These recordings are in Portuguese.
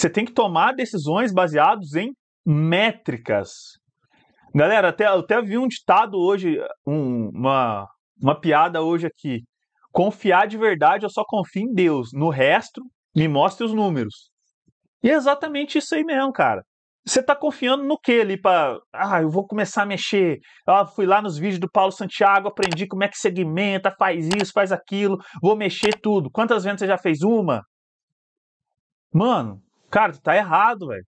Você tem que tomar decisões baseadas em métricas. Galera, até, até vi um ditado hoje, um, uma, uma piada hoje aqui. Confiar de verdade, eu só confio em Deus. No resto, me mostre os números. E é exatamente isso aí mesmo, cara. Você tá confiando no que ali para, ah, eu vou começar a mexer. Ah, fui lá nos vídeos do Paulo Santiago, aprendi como é que segmenta, faz isso, faz aquilo, vou mexer tudo. Quantas vezes você já fez uma? Mano, cara, tá errado, velho.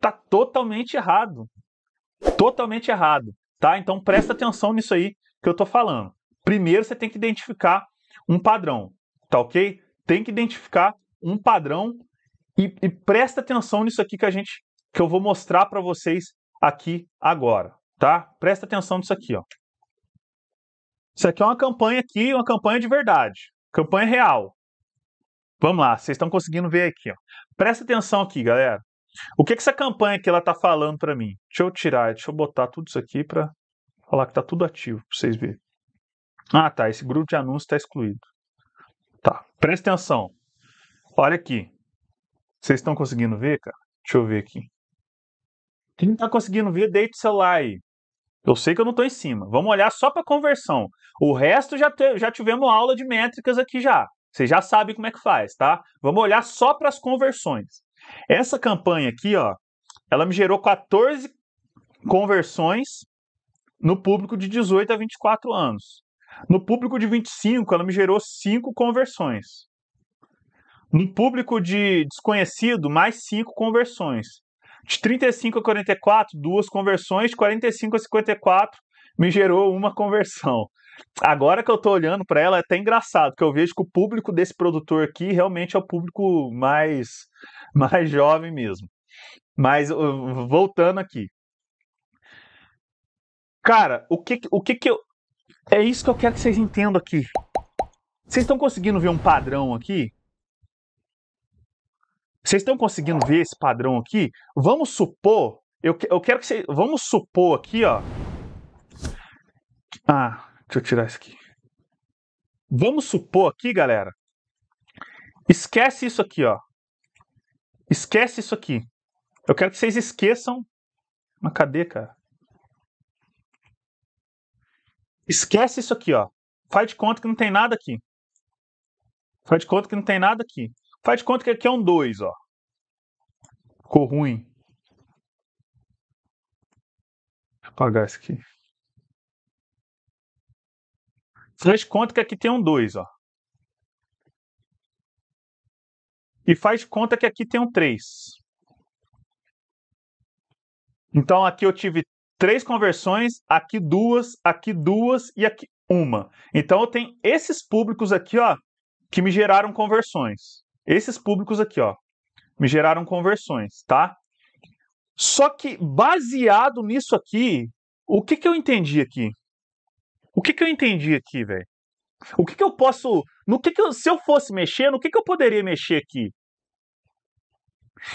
Tá totalmente errado. Totalmente errado, tá? Então presta atenção nisso aí que eu tô falando. Primeiro você tem que identificar um padrão, tá ok? Tem que identificar um padrão e, e presta atenção nisso aqui que a gente que eu vou mostrar para vocês aqui agora, tá? Presta atenção nisso aqui, ó. Isso aqui é uma campanha aqui, uma campanha de verdade, campanha real. Vamos lá, vocês estão conseguindo ver aqui, ó. Presta atenção aqui, galera. O que que essa campanha aqui ela tá falando para mim? Deixa eu tirar, deixa eu botar tudo isso aqui para falar que tá tudo ativo para vocês verem. Ah, tá, esse grupo de anúncios está excluído. Tá, presta atenção. Olha aqui. Vocês estão conseguindo ver, cara? Deixa eu ver aqui. Quem não está conseguindo ver, deita o celular aí. Eu sei que eu não estou em cima. Vamos olhar só para conversão. O resto já, te, já tivemos aula de métricas aqui já. Você já sabe como é que faz, tá? Vamos olhar só para as conversões. Essa campanha aqui, ó, ela me gerou 14 conversões no público de 18 a 24 anos. No público de 25, ela me gerou 5 conversões. No público de desconhecido, mais 5 conversões. De 35 a 44, duas conversões. De 45 a 54, me gerou uma conversão. Agora que eu tô olhando para ela, é até engraçado, porque eu vejo que o público desse produtor aqui realmente é o público mais, mais jovem mesmo. Mas voltando aqui. Cara, o que, o que que eu. É isso que eu quero que vocês entendam aqui. Vocês estão conseguindo ver um padrão aqui? Vocês estão conseguindo ver esse padrão aqui? Vamos supor, eu, eu quero que vocês, vamos supor aqui, ó. Ah, deixa eu tirar isso aqui. Vamos supor aqui, galera. Esquece isso aqui, ó. Esquece isso aqui. Eu quero que vocês esqueçam. Mas cadê, cara? Esquece isso aqui, ó. Faz de conta que não tem nada aqui. Faz de conta que não tem nada aqui. Faz de conta que aqui é um 2, ó. Ficou ruim. Deixa eu apagar isso aqui. Faz conta que aqui tem um 2, ó. E faz conta que aqui tem um 3. Então aqui eu tive três conversões, aqui duas, aqui duas e aqui uma. Então eu tenho esses públicos aqui, ó, que me geraram conversões. Esses públicos aqui, ó, me geraram conversões, tá? Só que baseado nisso aqui, o que que eu entendi aqui? O que que eu entendi aqui, velho? O que que eu posso, no que que eu, se eu fosse mexer, no que que eu poderia mexer aqui?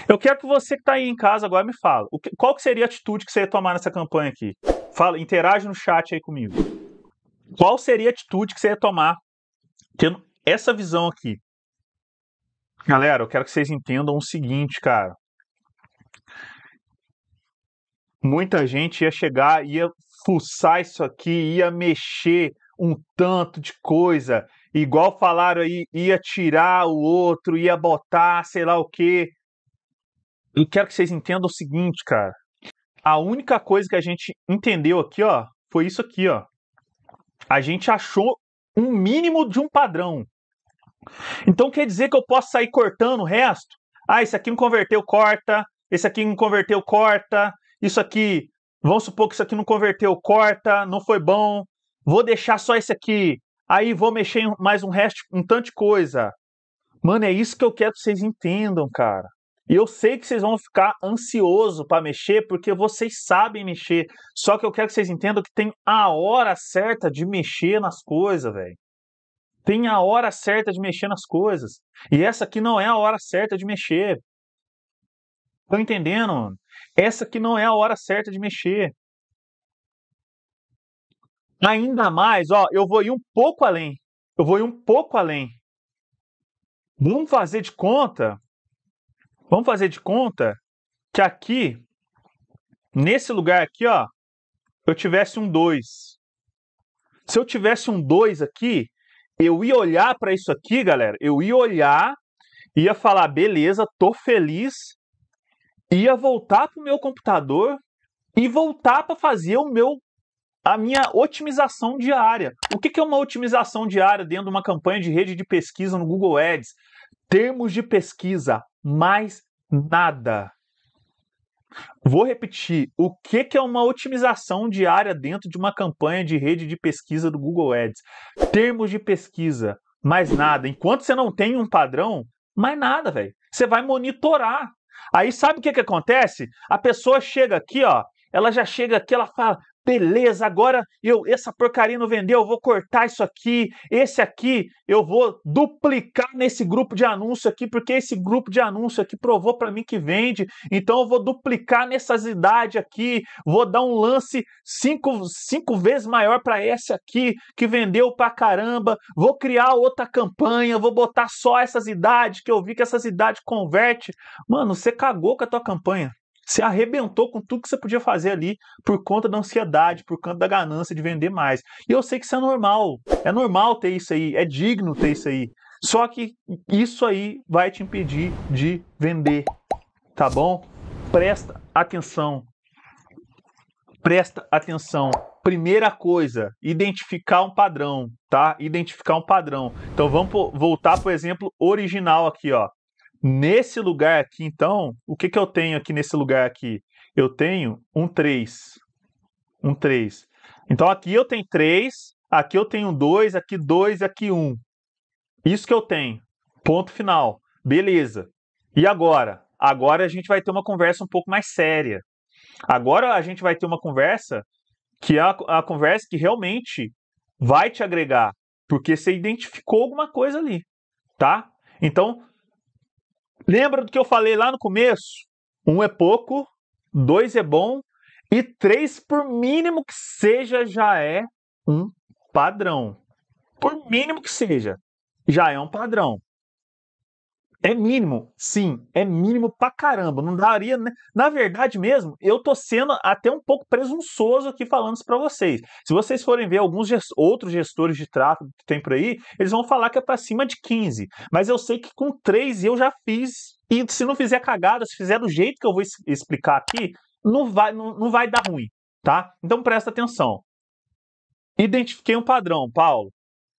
Eu quero que você que está aí em casa agora me fala. Que, qual que seria a atitude que você ia tomar nessa campanha aqui? Fala, interage no chat aí comigo. Qual seria a atitude que você ia tomar tendo essa visão aqui? Galera, eu quero que vocês entendam o seguinte, cara. Muita gente ia chegar, ia fuçar isso aqui, ia mexer um tanto de coisa, igual falaram aí, ia tirar o outro, ia botar sei lá o quê. Eu quero que vocês entendam o seguinte, cara. A única coisa que a gente entendeu aqui, ó, foi isso aqui, ó. A gente achou um mínimo de um padrão. Então quer dizer que eu posso sair cortando o resto? Ah, esse aqui não converteu, corta. Esse aqui não converteu, corta. Isso aqui, vamos supor que isso aqui não converteu, corta. Não foi bom. Vou deixar só esse aqui. Aí vou mexer em mais um resto, um tanto de coisa. Mano, é isso que eu quero que vocês entendam, cara. E eu sei que vocês vão ficar ansioso para mexer, porque vocês sabem mexer. Só que eu quero que vocês entendam que tem a hora certa de mexer nas coisas, velho. Tem a hora certa de mexer nas coisas. E essa aqui não é a hora certa de mexer. Estão entendendo? Mano? Essa aqui não é a hora certa de mexer. Ainda mais, ó, eu vou ir um pouco além. Eu vou ir um pouco além. Vamos fazer de conta Vamos fazer de conta que aqui, nesse lugar aqui, ó, eu tivesse um 2. Se eu tivesse um 2 aqui, eu ia olhar para isso aqui, galera, eu ia olhar, ia falar, beleza, tô feliz, ia voltar para o meu computador e voltar para fazer o meu a minha otimização diária. O que é uma otimização diária dentro de uma campanha de rede de pesquisa no Google Ads? Termos de pesquisa, mais nada. Vou repetir. O que é uma otimização diária dentro de uma campanha de rede de pesquisa do Google Ads? Termos de pesquisa, mais nada. Enquanto você não tem um padrão, mais nada, velho. Você vai monitorar. Aí sabe o que, que acontece? A pessoa chega aqui, ó, ela já chega aqui, ela fala: beleza, agora eu essa porcaria não vendeu, eu vou cortar isso aqui, esse aqui eu vou duplicar nesse grupo de anúncio aqui, porque esse grupo de anúncio aqui provou para mim que vende, então eu vou duplicar nessas idades aqui, vou dar um lance cinco, cinco vezes maior para esse aqui que vendeu pra caramba, vou criar outra campanha, vou botar só essas idades que eu vi que essas idades converte. Mano, você cagou com a tua campanha. Você arrebentou com tudo que você podia fazer ali por conta da ansiedade, por conta da ganância de vender mais. E eu sei que isso é normal. É normal ter isso aí, é digno ter isso aí. Só que isso aí vai te impedir de vender. Tá bom? Presta atenção. Presta atenção. Primeira coisa, identificar um padrão, tá? Identificar um padrão. Então vamos voltar para o exemplo original aqui, ó. Nesse lugar aqui, então, o que, que eu tenho aqui nesse lugar aqui? Eu tenho um 3. Um 3. Então aqui eu tenho 3, aqui eu tenho 2, aqui 2, aqui 1. Isso que eu tenho. Ponto final. Beleza. E agora? Agora a gente vai ter uma conversa um pouco mais séria. Agora a gente vai ter uma conversa que é a, a conversa que realmente vai te agregar, porque você identificou alguma coisa ali, tá? Então, Lembra do que eu falei lá no começo? Um é pouco, dois é bom e três, por mínimo que seja, já é um padrão. Por mínimo que seja, já é um padrão. É mínimo, sim, é mínimo pra caramba. Não daria, né? Na verdade mesmo, eu tô sendo até um pouco presunçoso aqui falando isso para vocês. Se vocês forem ver alguns outros gestores de tráfego que tem por aí, eles vão falar que é para cima de 15. Mas eu sei que com 3 eu já fiz. E se não fizer cagada, se fizer do jeito que eu vou explicar aqui, não vai, não, não vai dar ruim, tá? Então presta atenção. Identifiquei um padrão, Paulo.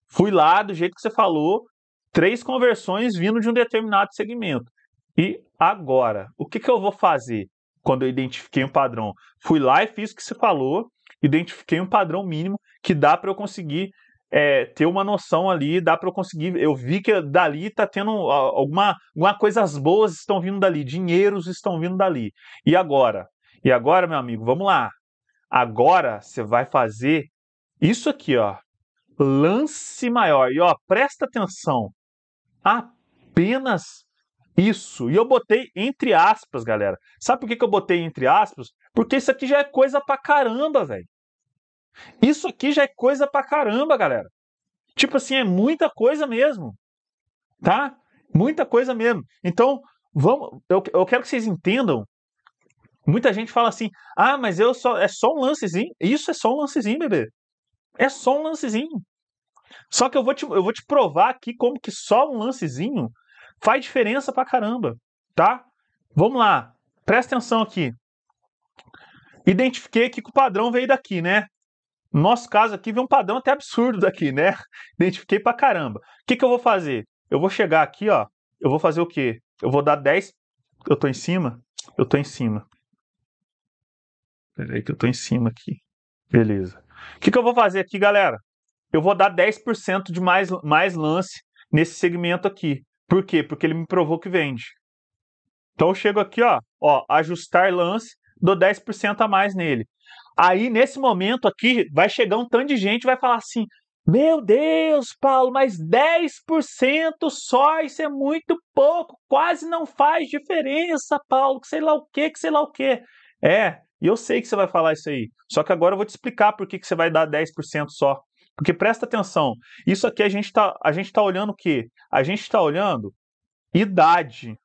Fui lá do jeito que você falou, três conversões vindo de um determinado segmento. E agora, o que, que eu vou fazer quando eu identifiquei um padrão? Fui lá e fiz o que você falou, identifiquei um padrão mínimo que dá para eu conseguir é, ter uma noção ali, dá para eu conseguir. Eu vi que dali está tendo alguma, alguma coisas boas estão vindo dali, dinheiros estão vindo dali. E agora? E agora, meu amigo, vamos lá. Agora você vai fazer isso aqui, ó. Lance maior. E ó, presta atenção. Apenas isso. E eu botei entre aspas, galera. Sabe por que, que eu botei entre aspas? Porque isso aqui já é coisa pra caramba, velho. Isso aqui já é coisa pra caramba, galera. Tipo assim, é muita coisa mesmo. Tá? Muita coisa mesmo. Então, vamos, eu, eu quero que vocês entendam. Muita gente fala assim: "Ah, mas eu só é só um lancezinho". Isso é só um lancezinho, bebê. É só um lancezinho. Só que eu vou te, eu vou te provar aqui como que só um lancezinho faz diferença pra caramba, tá? Vamos lá, presta atenção aqui. Identifiquei que o padrão veio daqui, né? No nosso caso aqui veio um padrão até absurdo daqui, né? Identifiquei pra caramba. O que, que eu vou fazer? Eu vou chegar aqui, ó. Eu vou fazer o quê? Eu vou dar 10. Eu tô em cima? Eu tô em cima. Peraí que eu tô em cima aqui. Beleza. O que, que eu vou fazer aqui, galera? Eu vou dar 10% de mais, mais lance nesse segmento aqui. Por quê? Porque ele me provou que vende. Então eu chego aqui, ó, ó ajustar lance, dou 10% a mais nele. Aí, nesse momento aqui, vai chegar um tanto de gente vai falar assim: Meu Deus, Paulo, mas 10% só, isso é muito pouco, quase não faz diferença, Paulo, que sei lá o que, que sei lá o que. É, e eu sei que você vai falar isso aí. Só que agora eu vou te explicar por que, que você vai dar 10% só. Porque presta atenção, isso aqui a gente está a gente tá olhando o quê? A gente está olhando idade.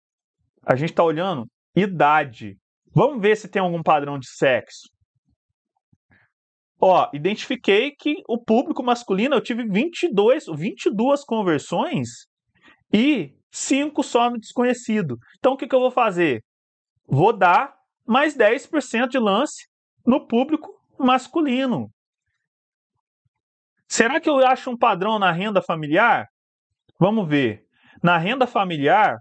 a gente está olhando idade. Vamos ver se tem algum padrão de sexo. Ó, identifiquei que o público masculino eu tive 22, 22 conversões e 5 só no desconhecido. Então o que, que eu vou fazer? Vou dar mais 10% de lance no público masculino. Será que eu acho um padrão na renda familiar? Vamos ver. Na renda familiar,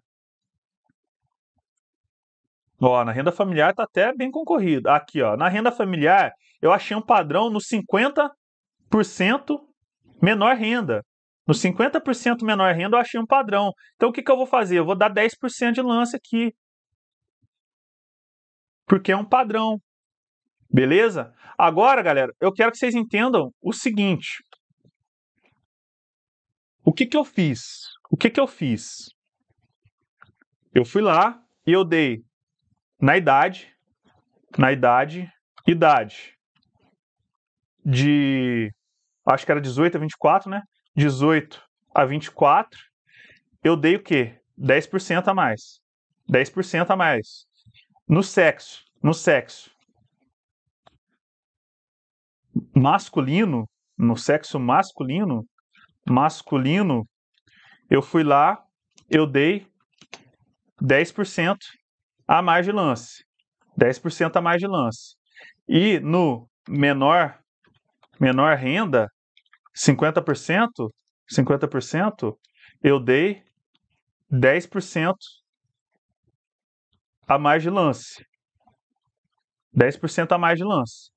ó, na renda familiar está até bem concorrido. Aqui, ó, na renda familiar, eu achei um padrão no 50% menor renda. No 50% menor renda, eu achei um padrão. Então, o que, que eu vou fazer? Eu vou dar 10% de lance aqui. Porque é um padrão. Beleza? Agora, galera, eu quero que vocês entendam o seguinte. O que, que eu fiz? O que, que eu fiz? Eu fui lá e eu dei na idade, na idade, idade de acho que era 18 a 24, né? 18 a 24, eu dei o quê? 10% a mais. 10% a mais. No sexo, no sexo masculino, no sexo masculino, masculino, eu fui lá, eu dei 10% a mais de lance. 10% a mais de lance. E no menor menor renda, 50%, 50%, eu dei 10% a mais de lance. 10% a mais de lance.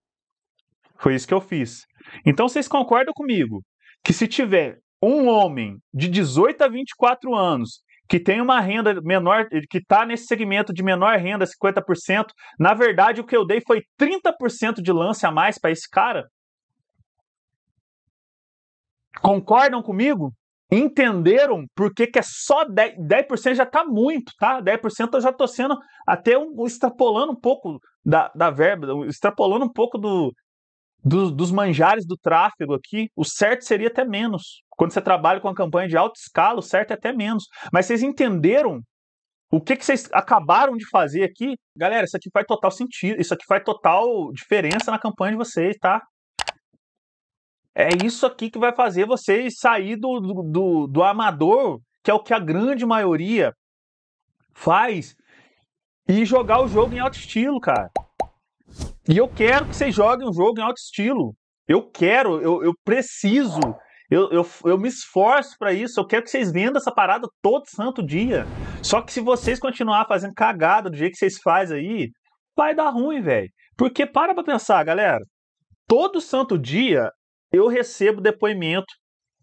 Foi isso que eu fiz. Então vocês concordam comigo que se tiver um homem de 18 a 24 anos que tem uma renda menor, que está nesse segmento de menor renda, 50%, na verdade o que eu dei foi 30% de lance a mais para esse cara? Concordam comigo? Entenderam por que, que é só 10%, 10% já está muito, tá? 10% eu já estou sendo até um, extrapolando um pouco da, da verba, extrapolando um pouco do, do, dos manjares do tráfego aqui. O certo seria até menos. Quando você trabalha com uma campanha de alta escala, o certo é até menos. Mas vocês entenderam o que, que vocês acabaram de fazer aqui? Galera, isso aqui faz total sentido, isso aqui faz total diferença na campanha de vocês, tá? É isso aqui que vai fazer vocês sair do, do, do amador, que é o que a grande maioria faz, e jogar o jogo em alto estilo, cara. E eu quero que vocês joguem o jogo em alto estilo. Eu quero, eu, eu preciso, eu, eu, eu me esforço para isso. Eu quero que vocês vendam essa parada todo santo dia. Só que se vocês continuar fazendo cagada do jeito que vocês fazem aí, vai dar ruim, velho. Porque para pra pensar, galera. Todo santo dia eu recebo depoimento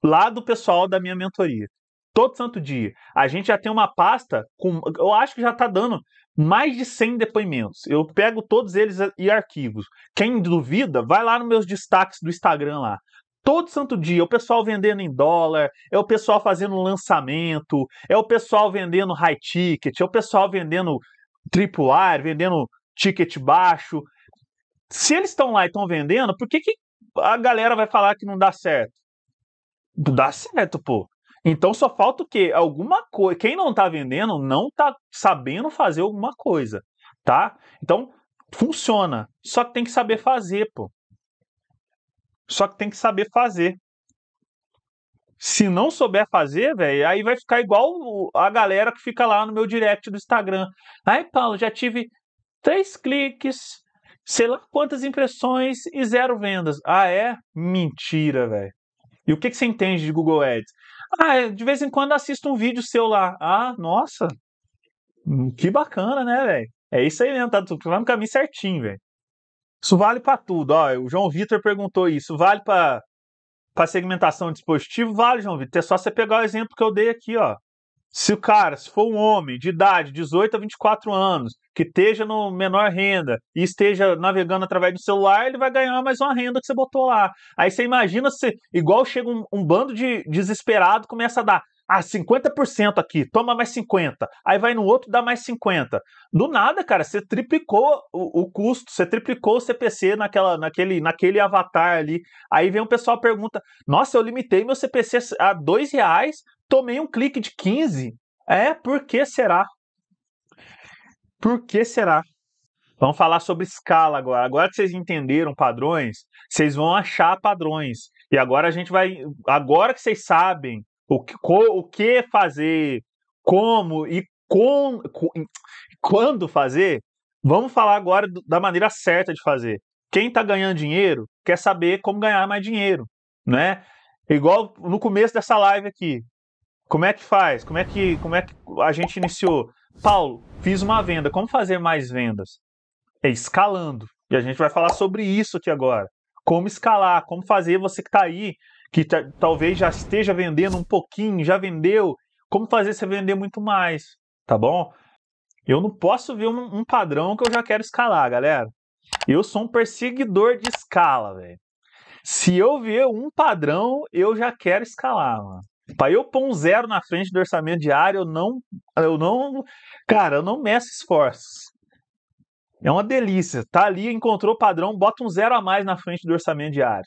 lá do pessoal da minha mentoria. Todo santo dia. A gente já tem uma pasta com. Eu acho que já está dando mais de 100 depoimentos. Eu pego todos eles e arquivos. Quem duvida, vai lá nos meus destaques do Instagram lá. Todo santo dia, o pessoal vendendo em dólar, é o pessoal fazendo lançamento, é o pessoal vendendo high ticket, é o pessoal vendendo triple vendendo ticket baixo. Se eles estão lá e estão vendendo, por que, que a galera vai falar que não dá certo. Dá certo, pô. Então só falta o quê? Alguma coisa. Quem não tá vendendo não tá sabendo fazer alguma coisa, tá? Então funciona. Só que tem que saber fazer, pô. Só que tem que saber fazer. Se não souber fazer, velho, aí vai ficar igual a galera que fica lá no meu direct do Instagram. Ai, Paulo, já tive três cliques, sei lá quantas impressões e zero vendas. Ah, é? Mentira, velho. E o que, que você entende de Google Ads? Ah, de vez em quando assisto um vídeo seu lá. Ah, nossa. Hum, que bacana, né, velho? É isso aí mesmo, tá no caminho certinho, velho. Isso vale para tudo. Ó, o João Vitor perguntou isso. Vale para segmentação de dispositivo? Vale, João Vitor. É só você pegar o exemplo que eu dei aqui, ó. Se o cara, se for um homem de idade 18 a 24 anos, que esteja no menor renda e esteja navegando através do celular, ele vai ganhar mais uma renda que você botou lá. Aí você imagina se, igual chega um, um bando de desesperado, começa a dar ah, 50% aqui, toma mais 50. Aí vai no outro, dá mais 50. Do nada, cara, você triplicou o, o, custo, você triplicou o CPC naquela, naquele, naquele avatar ali. Aí vem o pessoal pergunta: Nossa, eu limitei meu CPC a dois reais, tomei um clique de 15. É, por que será? Por que será? Vamos falar sobre escala agora. Agora que vocês entenderam padrões, vocês vão achar padrões. E agora a gente vai. Agora que vocês sabem o que, o que fazer, como e com, quando fazer, vamos falar agora da maneira certa de fazer. Quem está ganhando dinheiro quer saber como ganhar mais dinheiro, né? Igual no começo dessa live aqui. Como é que faz? Como é que, como é que a gente iniciou? Paulo, fiz uma venda. Como fazer mais vendas? É escalando. E a gente vai falar sobre isso aqui agora. Como escalar, como fazer você que está aí, que talvez já esteja vendendo um pouquinho, já vendeu, como fazer você vender muito mais, tá bom? Eu não posso ver um, um padrão que eu já quero escalar, galera. Eu sou um perseguidor de escala, velho. Se eu ver um padrão, eu já quero escalar, mano. Para eu pôr um zero na frente do orçamento diário, eu não, eu não, cara, eu não meço esforços. É uma delícia. Tá ali, encontrou o padrão, bota um zero a mais na frente do orçamento diário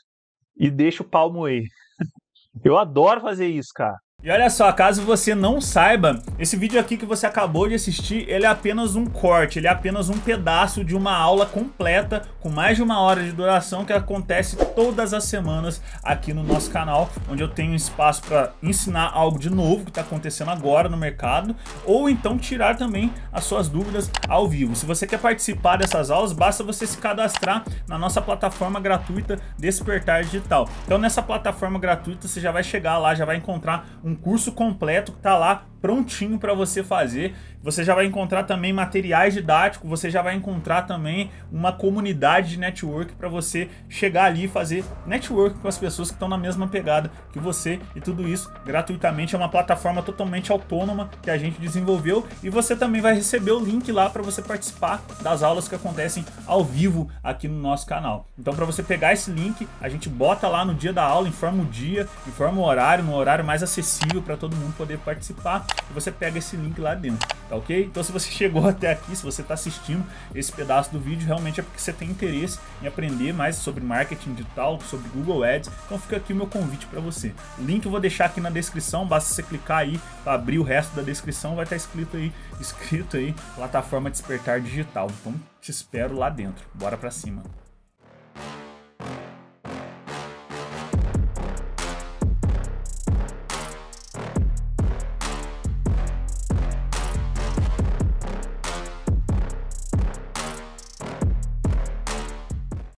e deixa o pau moer. Eu adoro fazer isso, cara. E olha só, caso você não saiba, esse vídeo aqui que você acabou de assistir, ele é apenas um corte, ele é apenas um pedaço de uma aula completa com mais de uma hora de duração que acontece todas as semanas aqui no nosso canal, onde eu tenho espaço para ensinar algo de novo que está acontecendo agora no mercado, ou então tirar também as suas dúvidas ao vivo. Se você quer participar dessas aulas, basta você se cadastrar na nossa plataforma gratuita Despertar Digital. Então nessa plataforma gratuita você já vai chegar lá, já vai encontrar um curso completo que está lá prontinho para você fazer. Você já vai encontrar também materiais didáticos, você já vai encontrar também uma comunidade de network para você chegar ali e fazer network com as pessoas que estão na mesma pegada que você e tudo isso gratuitamente. É uma plataforma totalmente autônoma que a gente desenvolveu e você também vai receber o link lá para você participar das aulas que acontecem ao vivo aqui no nosso canal. Então, para você pegar esse link, a gente bota lá no dia da aula, informa o dia, informa o horário, no horário mais acessível para todo mundo poder participar e você pega esse link lá dentro, tá ok? Então se você chegou até aqui, se você está assistindo esse pedaço do vídeo, realmente é porque você tem interesse em aprender mais sobre marketing digital, sobre Google Ads, então fica aqui o meu convite para você. O link eu vou deixar aqui na descrição, basta você clicar aí para abrir o resto da descrição, vai estar tá escrito aí, escrito aí, plataforma Despertar Digital. Então te espero lá dentro. Bora para cima.